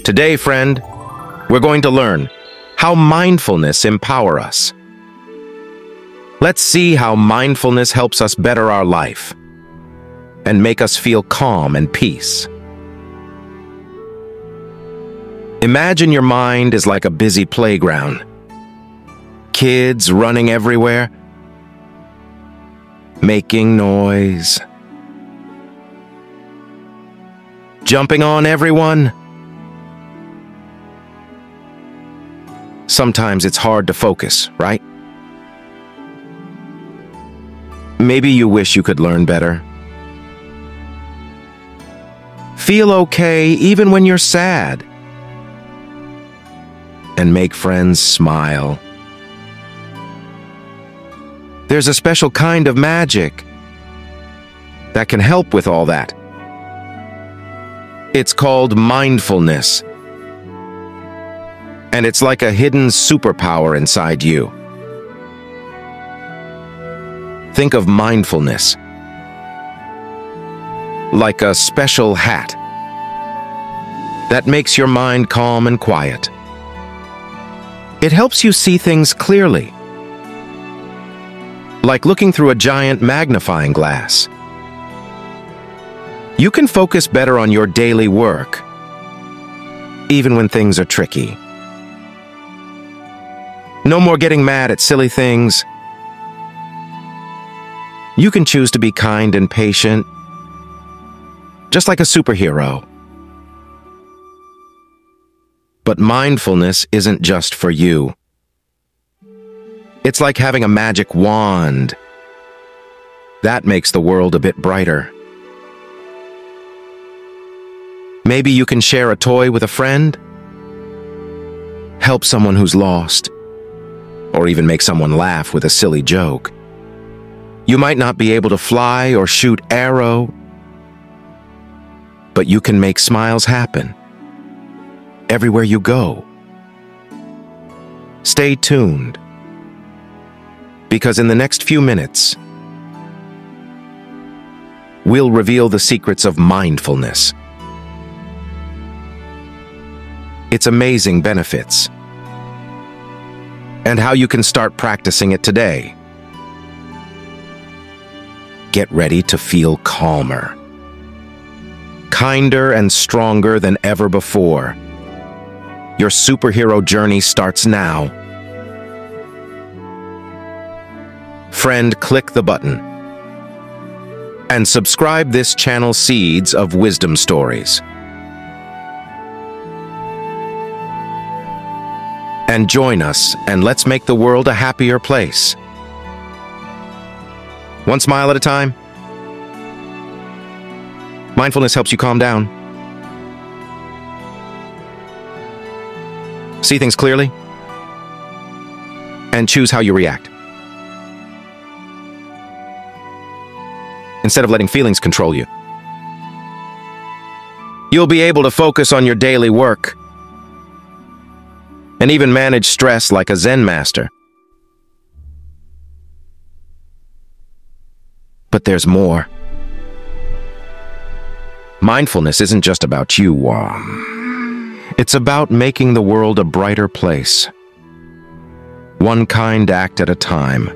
Today, friend, we're going to learn how mindfulness empower us. Let's see how mindfulness helps us better our life and make us feel calm and peace. Imagine your mind is like a busy playground. Kids running everywhere, making noise, jumping on everyone. Sometimes it's hard to focus, right? Maybe you wish you could learn better. Feel okay even when you're sad. And make friends smile. There's a special kind of magic that can help with all that. It's called mindfulness. And it's like a hidden superpower inside you. Think of mindfulness like a special hat that makes your mind calm and quiet. It helps you see things clearly, like looking through a giant magnifying glass. You can focus better on your daily work, even when things are tricky. No more getting mad at silly things. You can choose to be kind and patient, just like a superhero. But mindfulness isn't just for you. It's like having a magic wand. That makes the world a bit brighter. Maybe you can share a toy with a friend, help someone who's lost, or even make someone laugh with a silly joke. You might not be able to fly or shoot arrow, but you can make smiles happen everywhere you go. Stay tuned, because in the next few minutes, we'll reveal the secrets of mindfulness. Its amazing benefits, and how you can start practicing it today. Get ready to feel calmer, kinder and stronger than ever before. Your superhero journey starts now. Friend, click the button and subscribe this channel Seeds of Wisdom Stories. And join us and let's make the world a happier place. One smile at a time. Mindfulness helps you calm down. See things clearly. And choose how you react. Instead of letting feelings control you. You'll be able to focus on your daily work and even manage stress like a Zen master. But there's more. Mindfulness isn't just about you, Wah. It's about making the world a brighter place. One kind act at a time.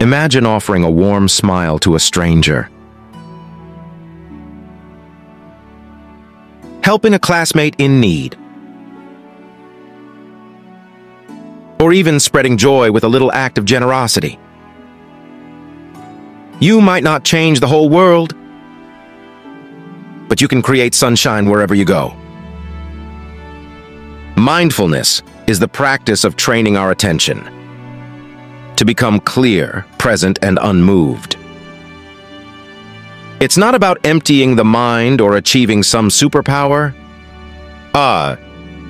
Imagine offering a warm smile to a stranger. Helping a classmate in need. Or even spreading joy with a little act of generosity. You might not change the whole world, but you can create sunshine wherever you go. Mindfulness is the practice of training our attention to become clear, present, and unmoved. It's not about emptying the mind or achieving some superpower. Ah,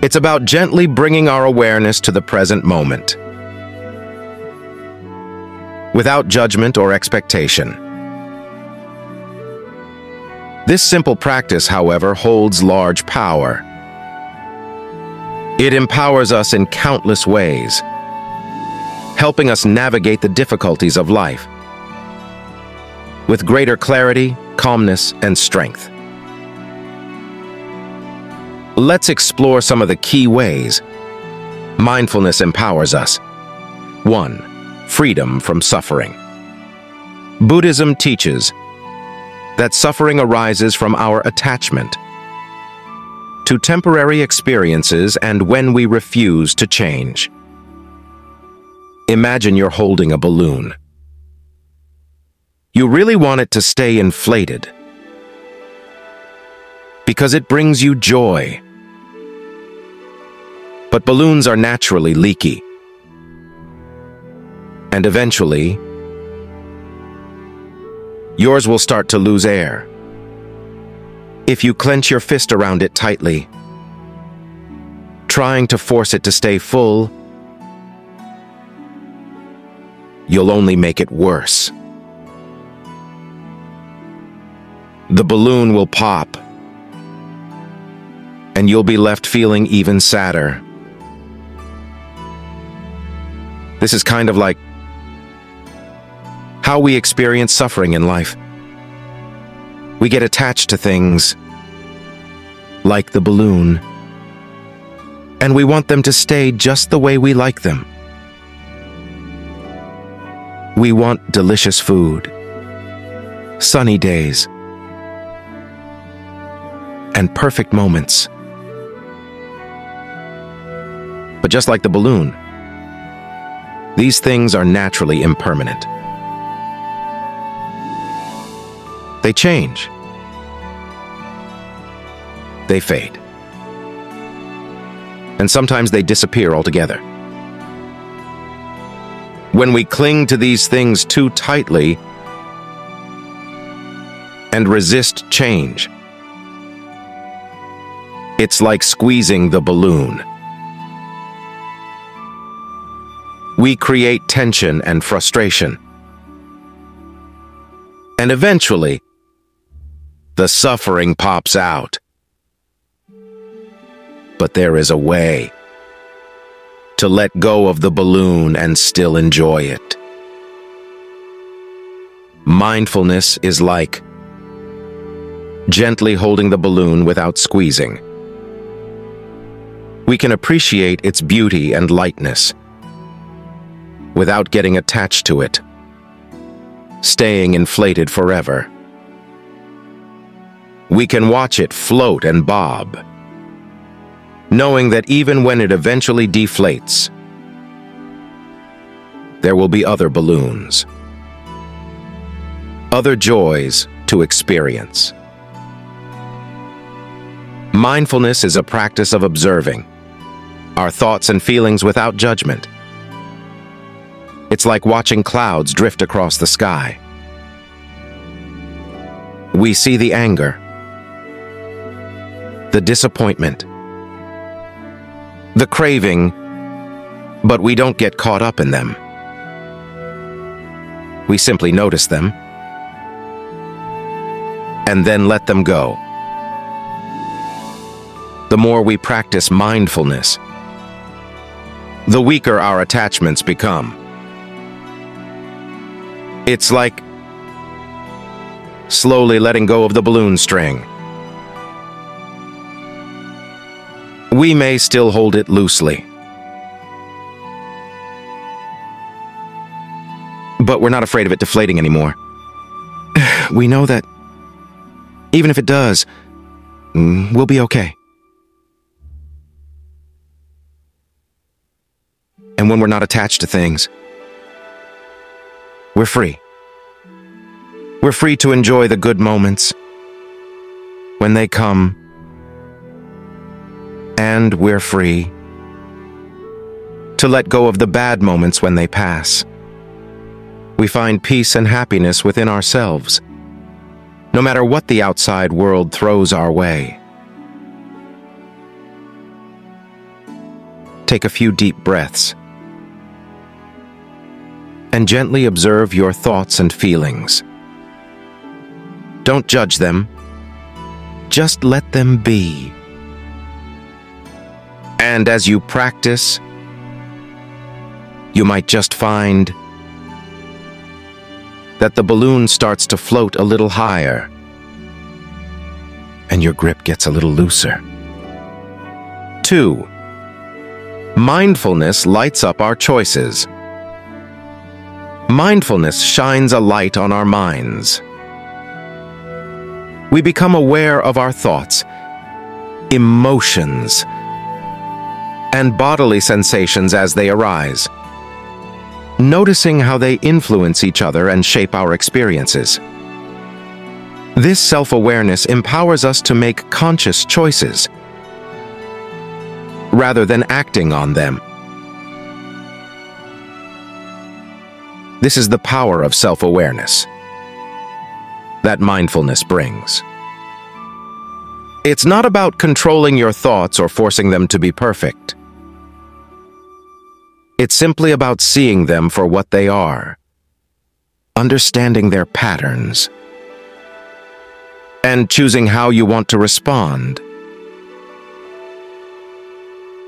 it's about gently bringing our awareness to the present moment. Without judgment or expectation. This simple practice, however, holds large power. It empowers us in countless ways, helping us navigate the difficulties of life. With greater clarity, calmness, and strength. Let's explore some of the key ways mindfulness empowers us. 1. Freedom from suffering. Buddhism teaches that suffering arises from our attachment to temporary experiences and when we refuse to change. Imagine you're holding a balloon. You really want it to stay inflated because it brings you joy. But balloons are naturally leaky. And eventually, yours will start to lose air. If you clench your fist around it tightly, trying to force it to stay full, you'll only make it worse. The balloon will pop, and you'll be left feeling even sadder. This is kind of like how we experience suffering in life. We get attached to things like the balloon, and we want them to stay just the way we like them. We want delicious food, sunny days, and perfect moments. But just like the balloon, these things are naturally impermanent. They change. They fade. And sometimes they disappear altogether. When we cling to these things too tightly and resist change, it's like squeezing the balloon. We create tension and frustration. And eventually, the suffering pops out. But there is a way to let go of the balloon and still enjoy it. Mindfulness is like gently holding the balloon without squeezing we can appreciate its beauty and lightness without getting attached to it, staying inflated forever. We can watch it float and bob, knowing that even when it eventually deflates, there will be other balloons, other joys to experience. Mindfulness is a practice of observing, our thoughts and feelings without judgment. It's like watching clouds drift across the sky. We see the anger, the disappointment, the craving, but we don't get caught up in them. We simply notice them and then let them go. The more we practice mindfulness, the weaker our attachments become. It's like slowly letting go of the balloon string. We may still hold it loosely. But we're not afraid of it deflating anymore. We know that even if it does, mm, we'll be okay. And when we're not attached to things. We're free. We're free to enjoy the good moments when they come, and we're free to let go of the bad moments when they pass. We find peace and happiness within ourselves, no matter what the outside world throws our way. Take a few deep breaths and gently observe your thoughts and feelings. Don't judge them. Just let them be. And as you practice, you might just find that the balloon starts to float a little higher and your grip gets a little looser. 2. Mindfulness lights up our choices. Mindfulness shines a light on our minds. We become aware of our thoughts, emotions, and bodily sensations as they arise, noticing how they influence each other and shape our experiences. This self-awareness empowers us to make conscious choices, rather than acting on them. This is the power of self-awareness that mindfulness brings. It's not about controlling your thoughts or forcing them to be perfect. It's simply about seeing them for what they are, understanding their patterns, and choosing how you want to respond.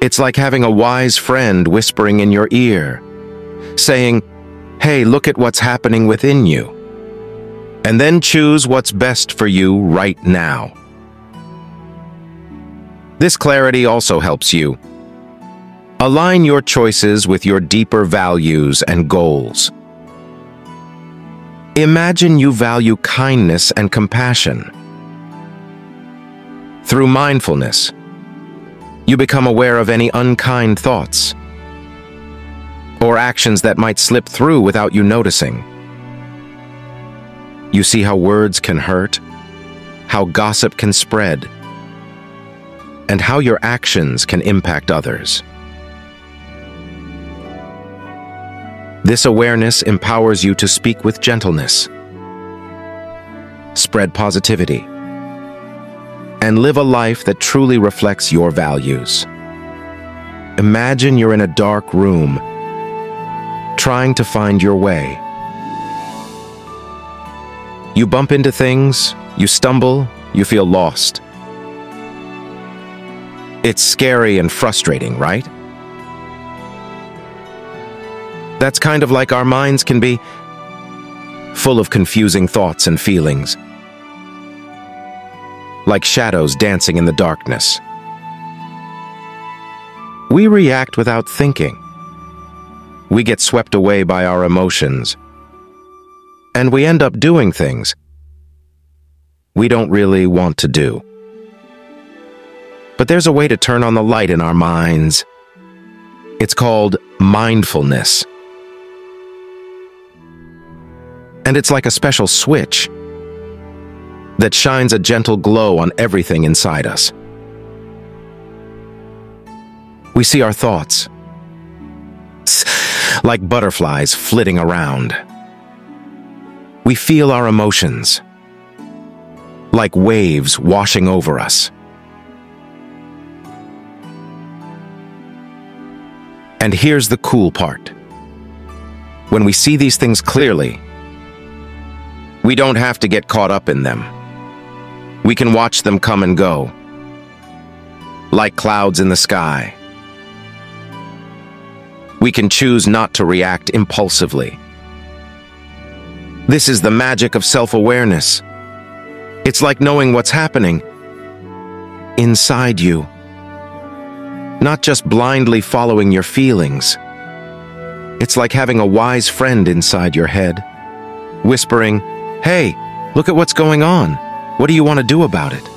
It's like having a wise friend whispering in your ear, saying, hey, look at what's happening within you, and then choose what's best for you right now. This clarity also helps you align your choices with your deeper values and goals. Imagine you value kindness and compassion. Through mindfulness, you become aware of any unkind thoughts or actions that might slip through without you noticing. You see how words can hurt, how gossip can spread, and how your actions can impact others. This awareness empowers you to speak with gentleness, spread positivity, and live a life that truly reflects your values. Imagine you're in a dark room, trying to find your way. You bump into things, you stumble, you feel lost. It's scary and frustrating, right? That's kind of like our minds can be, full of confusing thoughts and feelings like shadows dancing in the darkness. We react without thinking. We get swept away by our emotions. And we end up doing things we don't really want to do. But there's a way to turn on the light in our minds. It's called mindfulness. And it's like a special switch that shines a gentle glow on everything inside us. We see our thoughts, like butterflies flitting around. We feel our emotions, like waves washing over us. And here's the cool part. When we see these things clearly, we don't have to get caught up in them. We can watch them come and go, like clouds in the sky. We can choose not to react impulsively. This is the magic of self-awareness. It's like knowing what's happening inside you, not just blindly following your feelings. It's like having a wise friend inside your head, whispering, Hey, look at what's going on. What do you want to do about it?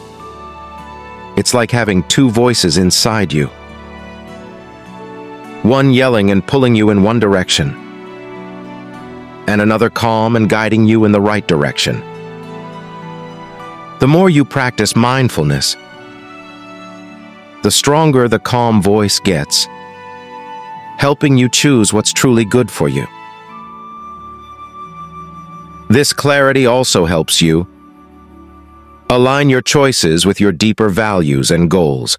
It's like having two voices inside you. One yelling and pulling you in one direction, and another calm and guiding you in the right direction. The more you practice mindfulness, the stronger the calm voice gets, helping you choose what's truly good for you. This clarity also helps you Align your choices with your deeper values and goals.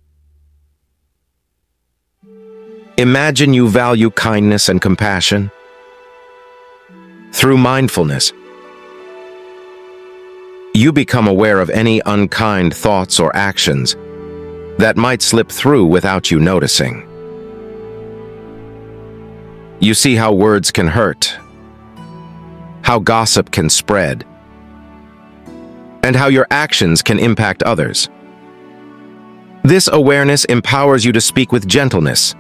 Imagine you value kindness and compassion. Through mindfulness, you become aware of any unkind thoughts or actions that might slip through without you noticing. You see how words can hurt, how gossip can spread, and how your actions can impact others. This awareness empowers you to speak with gentleness,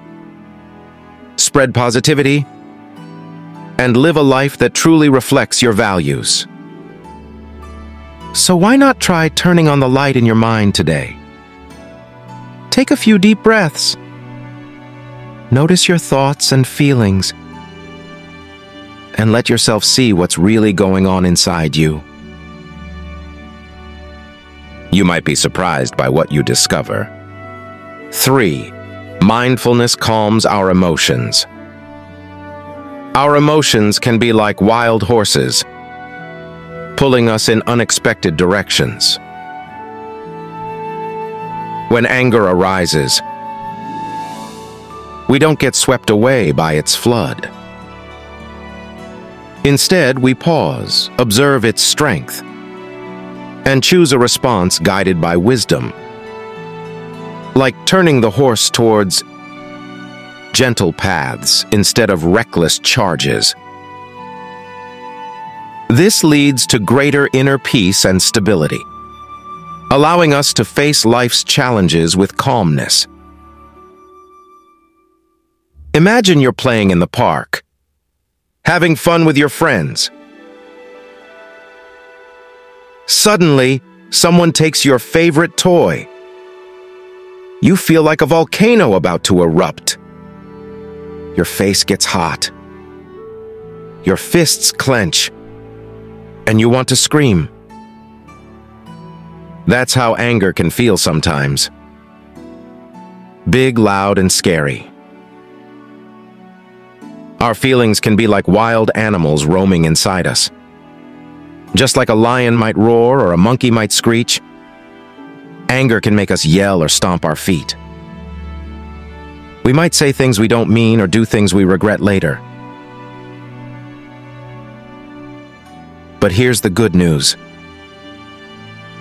spread positivity, and live a life that truly reflects your values. So why not try turning on the light in your mind today? Take a few deep breaths. Notice your thoughts and feelings and let yourself see what's really going on inside you. You might be surprised by what you discover. 3. Mindfulness calms our emotions. Our emotions can be like wild horses, pulling us in unexpected directions. When anger arises, we don't get swept away by its flood. Instead, we pause, observe its strength, and choose a response guided by wisdom. Like turning the horse towards gentle paths instead of reckless charges. This leads to greater inner peace and stability, allowing us to face life's challenges with calmness. Imagine you're playing in the park, having fun with your friends. Suddenly, someone takes your favorite toy. You feel like a volcano about to erupt. Your face gets hot. Your fists clench. And you want to scream. That's how anger can feel sometimes. Big, loud, and scary. Our feelings can be like wild animals roaming inside us. Just like a lion might roar or a monkey might screech, anger can make us yell or stomp our feet. We might say things we don't mean or do things we regret later. But here's the good news.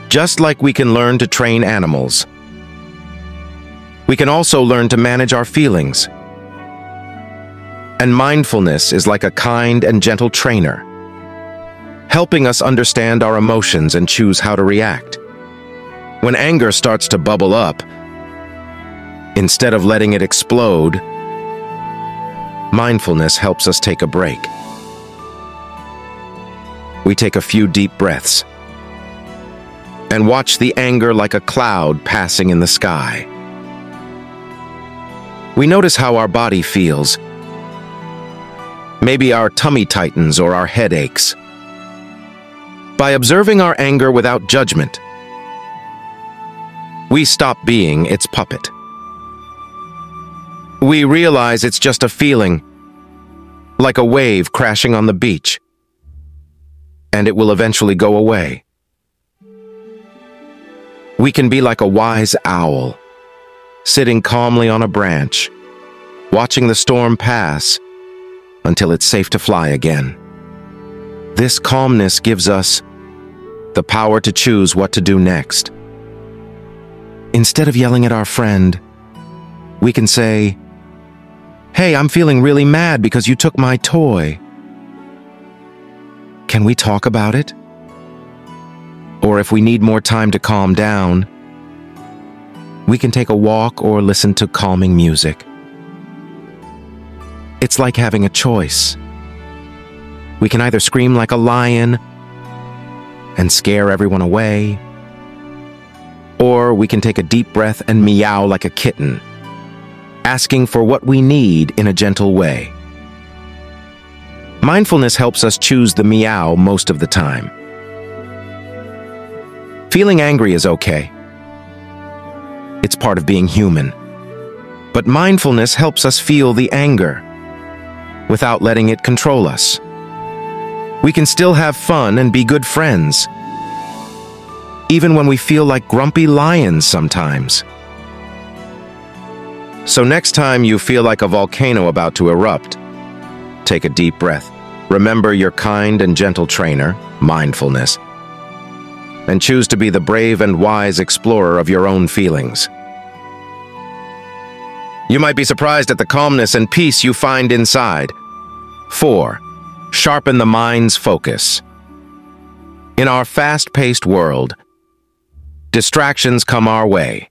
Just like we can learn to train animals, we can also learn to manage our feelings and mindfulness is like a kind and gentle trainer, helping us understand our emotions and choose how to react. When anger starts to bubble up, instead of letting it explode, mindfulness helps us take a break. We take a few deep breaths and watch the anger like a cloud passing in the sky. We notice how our body feels Maybe our tummy tightens or our head aches. By observing our anger without judgment, we stop being its puppet. We realize it's just a feeling, like a wave crashing on the beach, and it will eventually go away. We can be like a wise owl, sitting calmly on a branch, watching the storm pass until it's safe to fly again. This calmness gives us the power to choose what to do next. Instead of yelling at our friend, we can say, Hey, I'm feeling really mad because you took my toy. Can we talk about it? Or if we need more time to calm down, we can take a walk or listen to calming music. It's like having a choice. We can either scream like a lion and scare everyone away, or we can take a deep breath and meow like a kitten, asking for what we need in a gentle way. Mindfulness helps us choose the meow most of the time. Feeling angry is okay. It's part of being human. But mindfulness helps us feel the anger without letting it control us. We can still have fun and be good friends, even when we feel like grumpy lions sometimes. So next time you feel like a volcano about to erupt, take a deep breath. Remember your kind and gentle trainer, mindfulness, and choose to be the brave and wise explorer of your own feelings. You might be surprised at the calmness and peace you find inside. 4. Sharpen the mind's focus. In our fast-paced world, distractions come our way.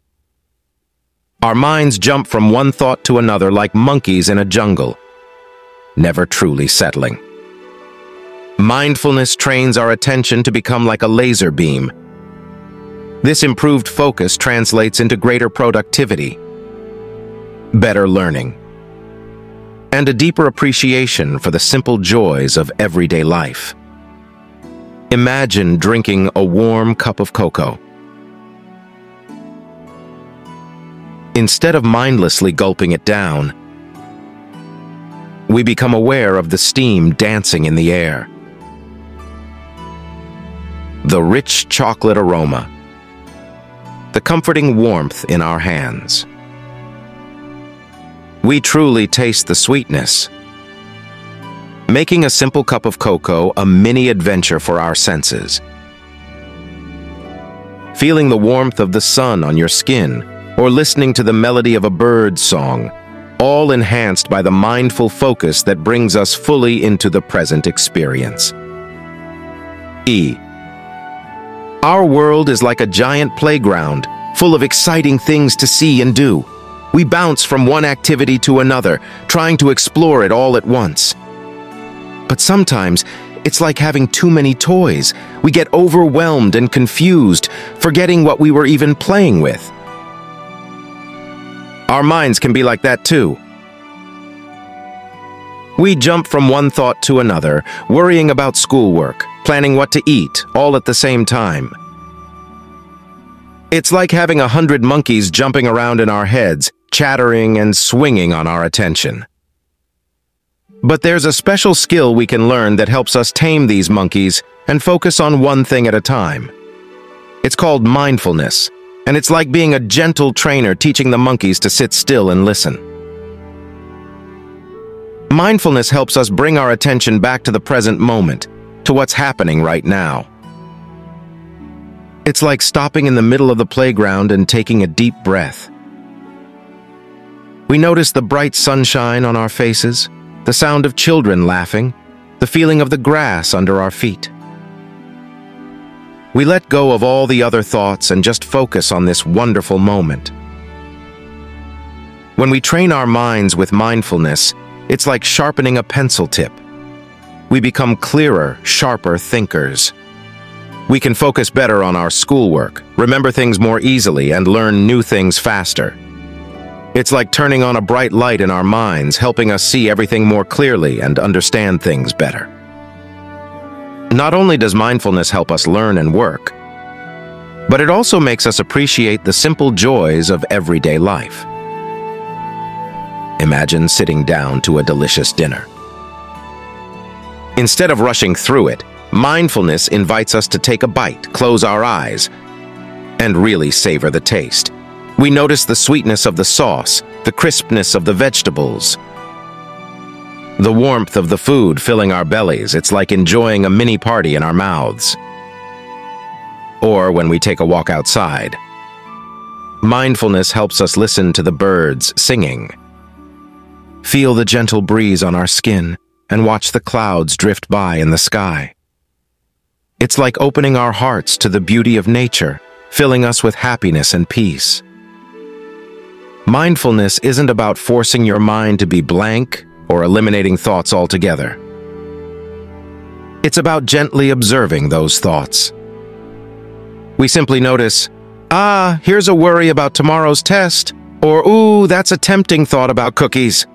Our minds jump from one thought to another like monkeys in a jungle, never truly settling. Mindfulness trains our attention to become like a laser beam. This improved focus translates into greater productivity, better learning, and a deeper appreciation for the simple joys of everyday life. Imagine drinking a warm cup of cocoa. Instead of mindlessly gulping it down, we become aware of the steam dancing in the air. The rich chocolate aroma, the comforting warmth in our hands. We truly taste the sweetness, making a simple cup of cocoa a mini adventure for our senses. Feeling the warmth of the sun on your skin or listening to the melody of a bird's song, all enhanced by the mindful focus that brings us fully into the present experience. E. Our world is like a giant playground, full of exciting things to see and do. We bounce from one activity to another, trying to explore it all at once. But sometimes, it's like having too many toys. We get overwhelmed and confused, forgetting what we were even playing with. Our minds can be like that too. We jump from one thought to another, worrying about schoolwork, planning what to eat, all at the same time. It's like having a hundred monkeys jumping around in our heads, chattering and swinging on our attention. But there's a special skill we can learn that helps us tame these monkeys and focus on one thing at a time. It's called mindfulness, and it's like being a gentle trainer teaching the monkeys to sit still and listen. Mindfulness helps us bring our attention back to the present moment, to what's happening right now. It's like stopping in the middle of the playground and taking a deep breath. We notice the bright sunshine on our faces, the sound of children laughing, the feeling of the grass under our feet. We let go of all the other thoughts and just focus on this wonderful moment. When we train our minds with mindfulness, it's like sharpening a pencil tip. We become clearer, sharper thinkers. We can focus better on our schoolwork, remember things more easily, and learn new things faster. It's like turning on a bright light in our minds, helping us see everything more clearly and understand things better. Not only does mindfulness help us learn and work, but it also makes us appreciate the simple joys of everyday life. Imagine sitting down to a delicious dinner. Instead of rushing through it, mindfulness invites us to take a bite, close our eyes, and really savor the taste. We notice the sweetness of the sauce, the crispness of the vegetables, the warmth of the food filling our bellies, it's like enjoying a mini party in our mouths. Or when we take a walk outside. Mindfulness helps us listen to the birds singing. Feel the gentle breeze on our skin and watch the clouds drift by in the sky. It's like opening our hearts to the beauty of nature, filling us with happiness and peace. Mindfulness isn't about forcing your mind to be blank or eliminating thoughts altogether. It's about gently observing those thoughts. We simply notice, ah, here's a worry about tomorrow's test, or ooh, that's a tempting thought about cookies.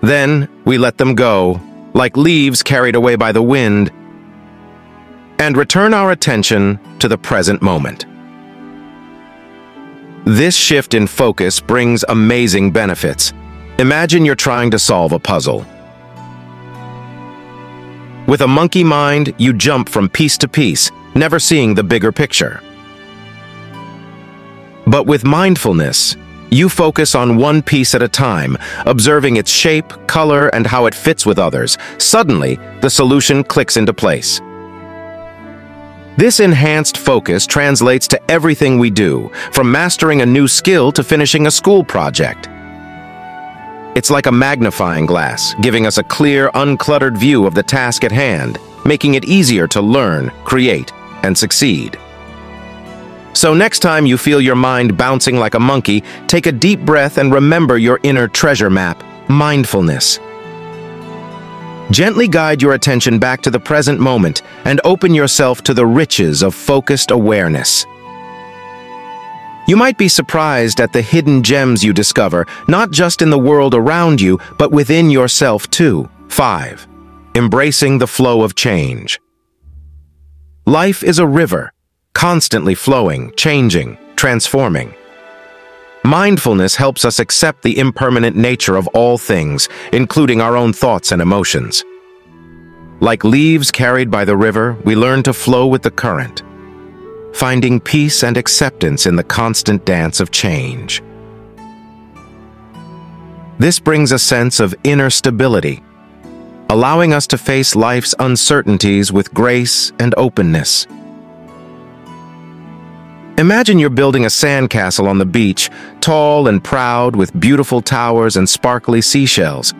Then we let them go, like leaves carried away by the wind, and return our attention to the present moment. This shift in focus brings amazing benefits. Imagine you're trying to solve a puzzle. With a monkey mind, you jump from piece to piece, never seeing the bigger picture. But with mindfulness, you focus on one piece at a time, observing its shape, color, and how it fits with others. Suddenly, the solution clicks into place. This enhanced focus translates to everything we do, from mastering a new skill to finishing a school project. It's like a magnifying glass, giving us a clear, uncluttered view of the task at hand, making it easier to learn, create, and succeed. So next time you feel your mind bouncing like a monkey, take a deep breath and remember your inner treasure map, mindfulness. Gently guide your attention back to the present moment and open yourself to the riches of focused awareness. You might be surprised at the hidden gems you discover, not just in the world around you, but within yourself too. 5. Embracing the flow of change. Life is a river, constantly flowing, changing, transforming. Mindfulness helps us accept the impermanent nature of all things, including our own thoughts and emotions. Like leaves carried by the river, we learn to flow with the current, finding peace and acceptance in the constant dance of change. This brings a sense of inner stability, allowing us to face life's uncertainties with grace and openness. Imagine you're building a sandcastle on the beach, tall and proud with beautiful towers and sparkly seashells.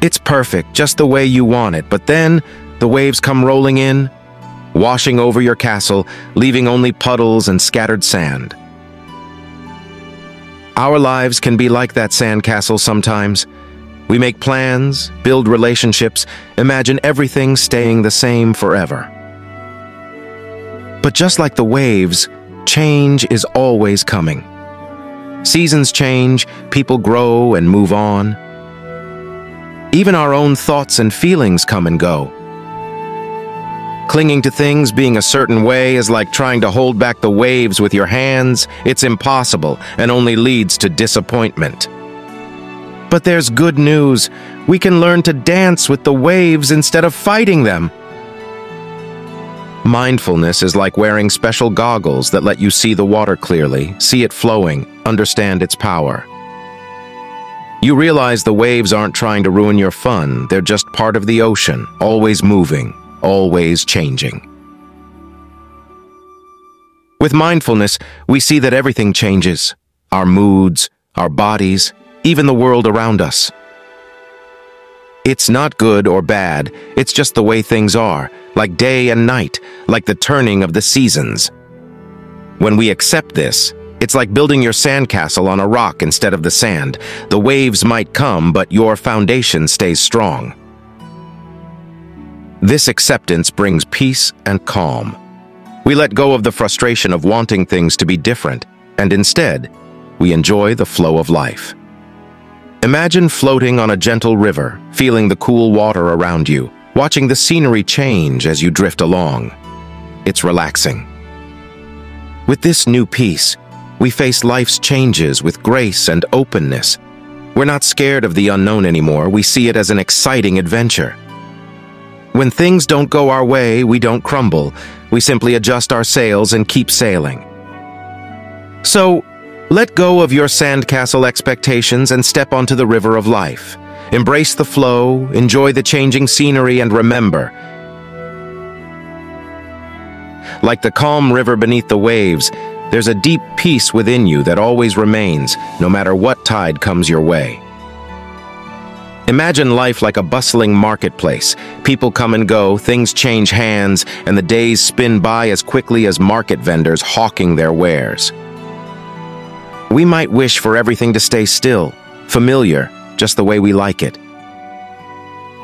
It's perfect, just the way you want it, but then the waves come rolling in, washing over your castle, leaving only puddles and scattered sand. Our lives can be like that sandcastle sometimes. We make plans, build relationships, imagine everything staying the same forever. But just like the waves, change is always coming. Seasons change, people grow and move on. Even our own thoughts and feelings come and go. Clinging to things being a certain way is like trying to hold back the waves with your hands. It's impossible and only leads to disappointment. But there's good news. We can learn to dance with the waves instead of fighting them. Mindfulness is like wearing special goggles that let you see the water clearly, see it flowing, understand its power. You realize the waves aren't trying to ruin your fun, they're just part of the ocean, always moving, always changing. With mindfulness, we see that everything changes our moods, our bodies, even the world around us. It's not good or bad, it's just the way things are, like day and night, like the turning of the seasons. When we accept this, it's like building your sandcastle on a rock instead of the sand. The waves might come, but your foundation stays strong. This acceptance brings peace and calm. We let go of the frustration of wanting things to be different, and instead, we enjoy the flow of life. Imagine floating on a gentle river, feeling the cool water around you, watching the scenery change as you drift along. It's relaxing. With this new peace, we face life's changes with grace and openness. We're not scared of the unknown anymore, we see it as an exciting adventure. When things don't go our way, we don't crumble. We simply adjust our sails and keep sailing. So, let go of your sandcastle expectations and step onto the river of life. Embrace the flow, enjoy the changing scenery, and remember, like the calm river beneath the waves, there's a deep peace within you that always remains, no matter what tide comes your way. Imagine life like a bustling marketplace. People come and go, things change hands, and the days spin by as quickly as market vendors hawking their wares. We might wish for everything to stay still, familiar, just the way we like it.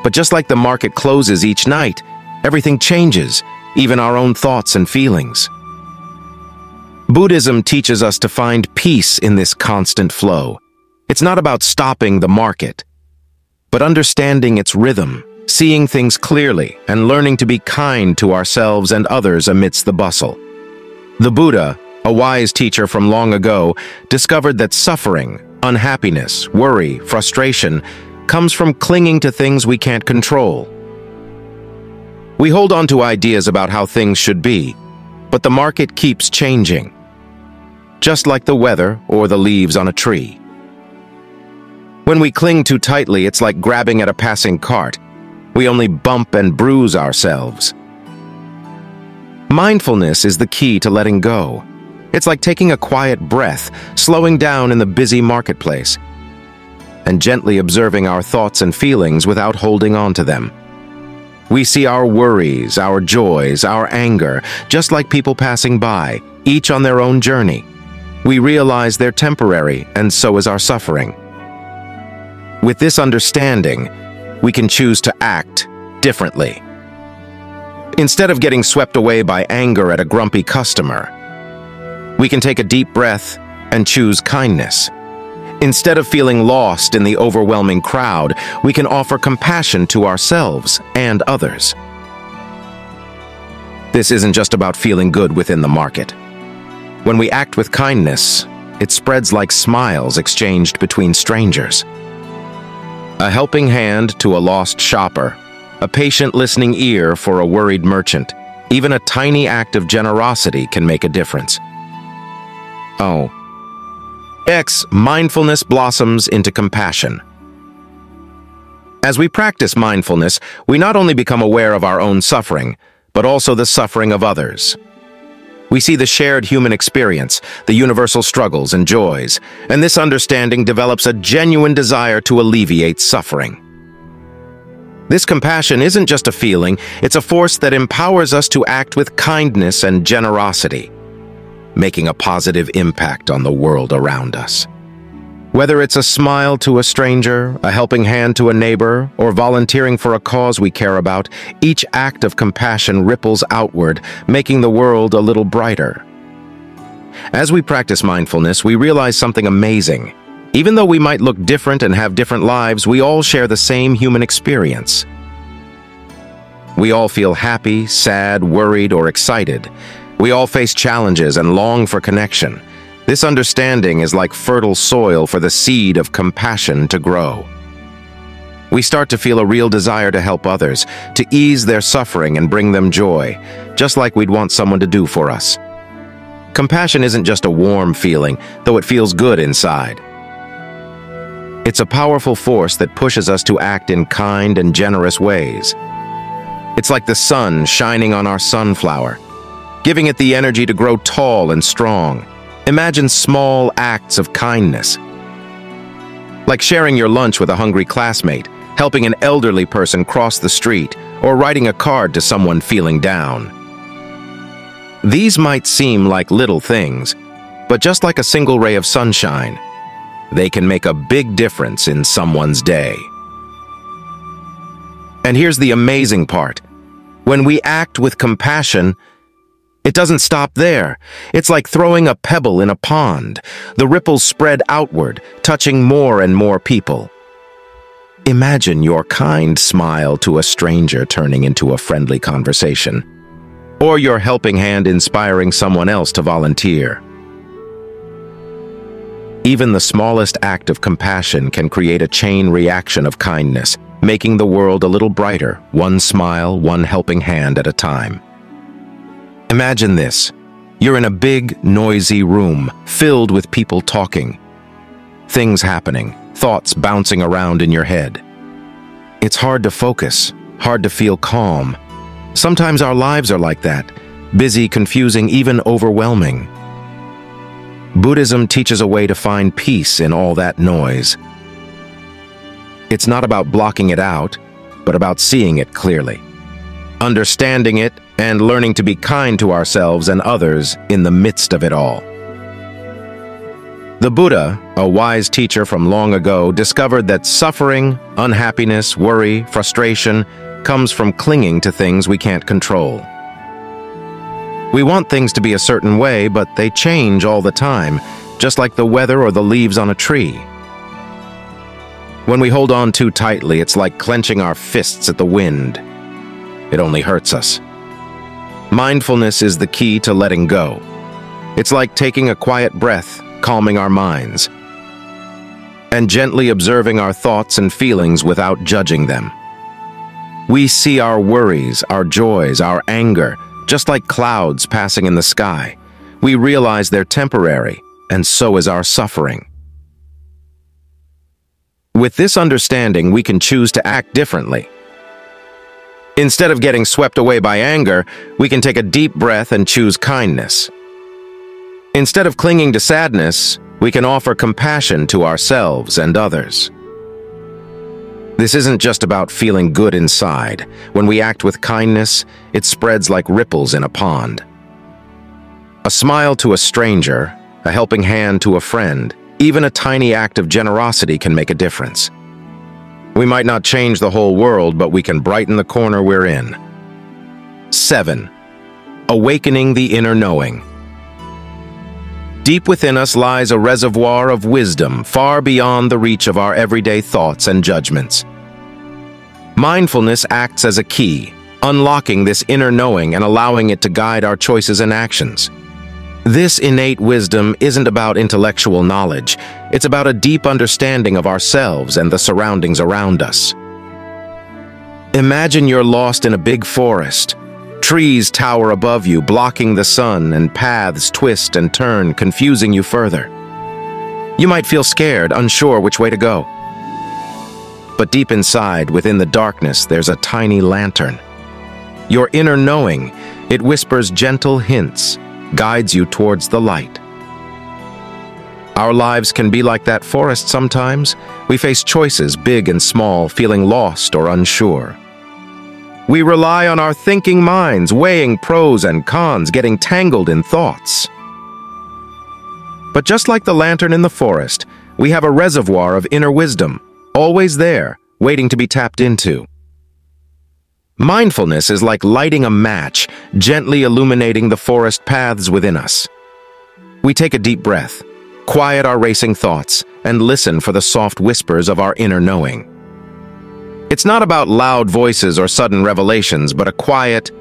But just like the market closes each night, everything changes, even our own thoughts and feelings. Buddhism teaches us to find peace in this constant flow. It's not about stopping the market, but understanding its rhythm, seeing things clearly, and learning to be kind to ourselves and others amidst the bustle. The Buddha, a wise teacher from long ago, discovered that suffering, unhappiness, worry, frustration comes from clinging to things we can't control. We hold on to ideas about how things should be, but the market keeps changing, just like the weather or the leaves on a tree. When we cling too tightly, it's like grabbing at a passing cart. We only bump and bruise ourselves. Mindfulness is the key to letting go. It's like taking a quiet breath, slowing down in the busy marketplace, and gently observing our thoughts and feelings without holding on to them. We see our worries, our joys, our anger, just like people passing by, each on their own journey. We realize they're temporary, and so is our suffering. With this understanding, we can choose to act differently. Instead of getting swept away by anger at a grumpy customer, we can take a deep breath and choose kindness. Instead of feeling lost in the overwhelming crowd, we can offer compassion to ourselves and others. This isn't just about feeling good within the market. When we act with kindness, it spreads like smiles exchanged between strangers. A helping hand to a lost shopper, a patient listening ear for a worried merchant, even a tiny act of generosity can make a difference. Oh, X, mindfulness blossoms into compassion. As we practice mindfulness, we not only become aware of our own suffering, but also the suffering of others. We see the shared human experience, the universal struggles and joys, and this understanding develops a genuine desire to alleviate suffering. This compassion isn't just a feeling, it's a force that empowers us to act with kindness and generosity making a positive impact on the world around us. Whether it's a smile to a stranger, a helping hand to a neighbor, or volunteering for a cause we care about, each act of compassion ripples outward, making the world a little brighter. As we practice mindfulness, we realize something amazing. Even though we might look different and have different lives, we all share the same human experience. We all feel happy, sad, worried, or excited, we all face challenges and long for connection. This understanding is like fertile soil for the seed of compassion to grow. We start to feel a real desire to help others, to ease their suffering and bring them joy, just like we'd want someone to do for us. Compassion isn't just a warm feeling, though it feels good inside. It's a powerful force that pushes us to act in kind and generous ways. It's like the sun shining on our sunflower, giving it the energy to grow tall and strong. Imagine small acts of kindness. Like sharing your lunch with a hungry classmate, helping an elderly person cross the street, or writing a card to someone feeling down. These might seem like little things, but just like a single ray of sunshine, they can make a big difference in someone's day. And here's the amazing part. When we act with compassion, it doesn't stop there. It's like throwing a pebble in a pond. The ripples spread outward, touching more and more people. Imagine your kind smile to a stranger turning into a friendly conversation, or your helping hand inspiring someone else to volunteer. Even the smallest act of compassion can create a chain reaction of kindness, making the world a little brighter, one smile, one helping hand at a time. Imagine this. You're in a big, noisy room, filled with people talking. Things happening, thoughts bouncing around in your head. It's hard to focus, hard to feel calm. Sometimes our lives are like that, busy, confusing, even overwhelming. Buddhism teaches a way to find peace in all that noise. It's not about blocking it out, but about seeing it clearly, understanding it and learning to be kind to ourselves and others in the midst of it all. The Buddha, a wise teacher from long ago, discovered that suffering, unhappiness, worry, frustration comes from clinging to things we can't control. We want things to be a certain way, but they change all the time, just like the weather or the leaves on a tree. When we hold on too tightly, it's like clenching our fists at the wind. It only hurts us. Mindfulness is the key to letting go. It's like taking a quiet breath, calming our minds, and gently observing our thoughts and feelings without judging them. We see our worries, our joys, our anger, just like clouds passing in the sky. We realize they're temporary, and so is our suffering. With this understanding, we can choose to act differently. Instead of getting swept away by anger, we can take a deep breath and choose kindness. Instead of clinging to sadness, we can offer compassion to ourselves and others. This isn't just about feeling good inside. When we act with kindness, it spreads like ripples in a pond. A smile to a stranger, a helping hand to a friend, even a tiny act of generosity can make a difference. We might not change the whole world, but we can brighten the corner we're in. 7. Awakening the Inner Knowing Deep within us lies a reservoir of wisdom far beyond the reach of our everyday thoughts and judgments. Mindfulness acts as a key, unlocking this inner knowing and allowing it to guide our choices and actions. This innate wisdom isn't about intellectual knowledge, it's about a deep understanding of ourselves and the surroundings around us. Imagine you're lost in a big forest. Trees tower above you, blocking the sun, and paths twist and turn, confusing you further. You might feel scared, unsure which way to go. But deep inside, within the darkness, there's a tiny lantern. Your inner knowing, it whispers gentle hints, guides you towards the light. Our lives can be like that forest sometimes. We face choices, big and small, feeling lost or unsure. We rely on our thinking minds, weighing pros and cons, getting tangled in thoughts. But just like the lantern in the forest, we have a reservoir of inner wisdom, always there, waiting to be tapped into. Mindfulness is like lighting a match, gently illuminating the forest paths within us. We take a deep breath, quiet our racing thoughts, and listen for the soft whispers of our inner knowing. It's not about loud voices or sudden revelations, but a quiet,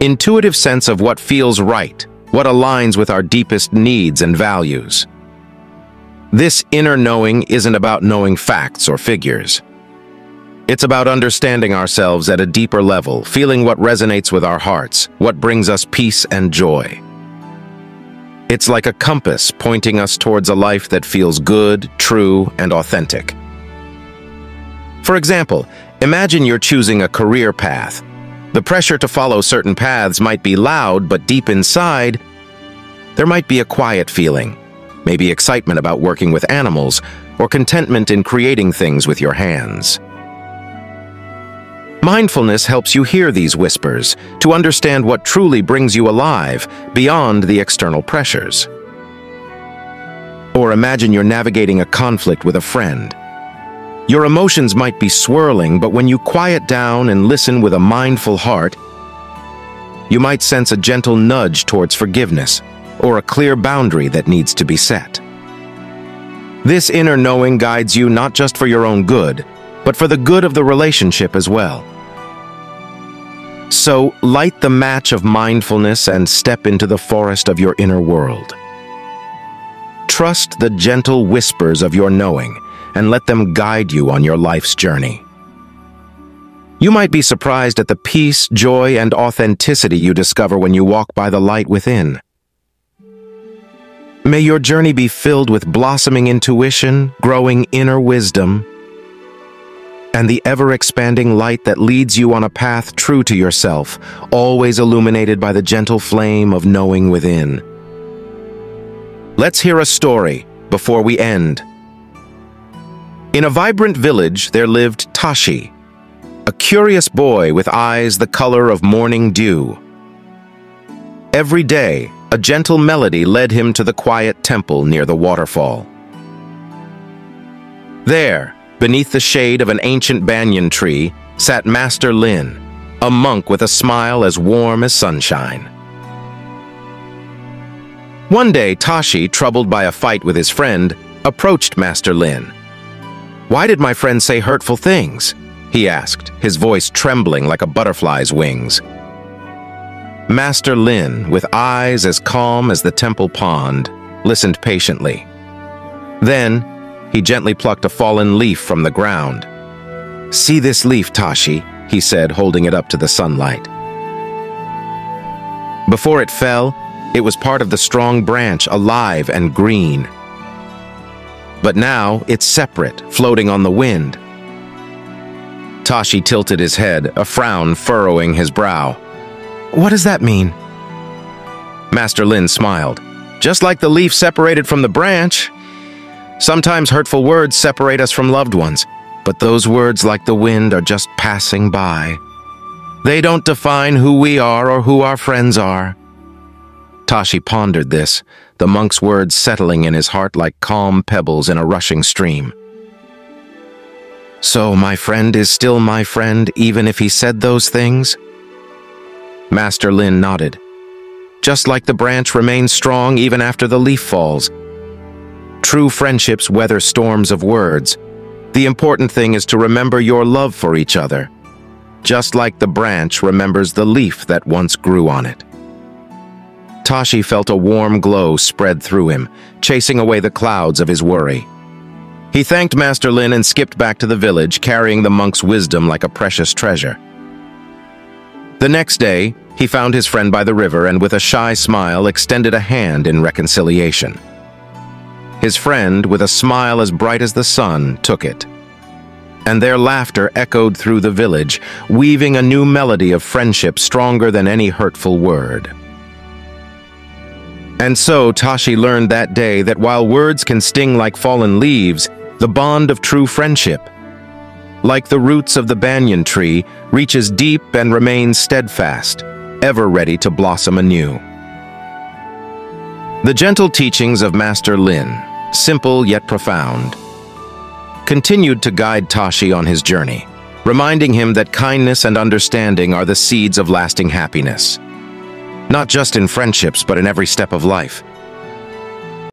intuitive sense of what feels right, what aligns with our deepest needs and values. This inner knowing isn't about knowing facts or figures. It's about understanding ourselves at a deeper level, feeling what resonates with our hearts, what brings us peace and joy. It's like a compass pointing us towards a life that feels good, true, and authentic. For example, imagine you're choosing a career path. The pressure to follow certain paths might be loud, but deep inside, there might be a quiet feeling, maybe excitement about working with animals, or contentment in creating things with your hands. Mindfulness helps you hear these whispers, to understand what truly brings you alive beyond the external pressures. Or imagine you're navigating a conflict with a friend. Your emotions might be swirling, but when you quiet down and listen with a mindful heart, you might sense a gentle nudge towards forgiveness or a clear boundary that needs to be set. This inner knowing guides you not just for your own good, but for the good of the relationship as well. So, light the match of mindfulness and step into the forest of your inner world. Trust the gentle whispers of your knowing and let them guide you on your life's journey. You might be surprised at the peace, joy, and authenticity you discover when you walk by the light within. May your journey be filled with blossoming intuition, growing inner wisdom, and the ever-expanding light that leads you on a path true to yourself, always illuminated by the gentle flame of knowing within. Let's hear a story before we end. In a vibrant village, there lived Tashi, a curious boy with eyes the color of morning dew. Every day, a gentle melody led him to the quiet temple near the waterfall. There, Beneath the shade of an ancient banyan tree sat Master Lin, a monk with a smile as warm as sunshine. One day, Tashi, troubled by a fight with his friend, approached Master Lin. Why did my friend say hurtful things? He asked, his voice trembling like a butterfly's wings. Master Lin, with eyes as calm as the temple pond, listened patiently. Then, he gently plucked a fallen leaf from the ground. See this leaf, Tashi, he said, holding it up to the sunlight. Before it fell, it was part of the strong branch, alive and green. But now it's separate, floating on the wind. Tashi tilted his head, a frown furrowing his brow. What does that mean? Master Lin smiled. Just like the leaf separated from the branch, Sometimes hurtful words separate us from loved ones, but those words, like the wind, are just passing by. They don't define who we are or who our friends are. Tashi pondered this, the monk's words settling in his heart like calm pebbles in a rushing stream. So my friend is still my friend, even if he said those things? Master Lin nodded. Just like the branch remains strong even after the leaf falls. True friendships weather storms of words. The important thing is to remember your love for each other, just like the branch remembers the leaf that once grew on it. Tashi felt a warm glow spread through him, chasing away the clouds of his worry. He thanked Master Lin and skipped back to the village, carrying the monk's wisdom like a precious treasure. The next day, he found his friend by the river and with a shy smile extended a hand in reconciliation. His friend, with a smile as bright as the sun, took it. And their laughter echoed through the village, weaving a new melody of friendship stronger than any hurtful word. And so Tashi learned that day that while words can sting like fallen leaves, the bond of true friendship, like the roots of the banyan tree, reaches deep and remains steadfast, ever ready to blossom anew. The gentle teachings of Master Lin, simple yet profound, continued to guide Tashi on his journey, reminding him that kindness and understanding are the seeds of lasting happiness not just in friendships, but in every step of life.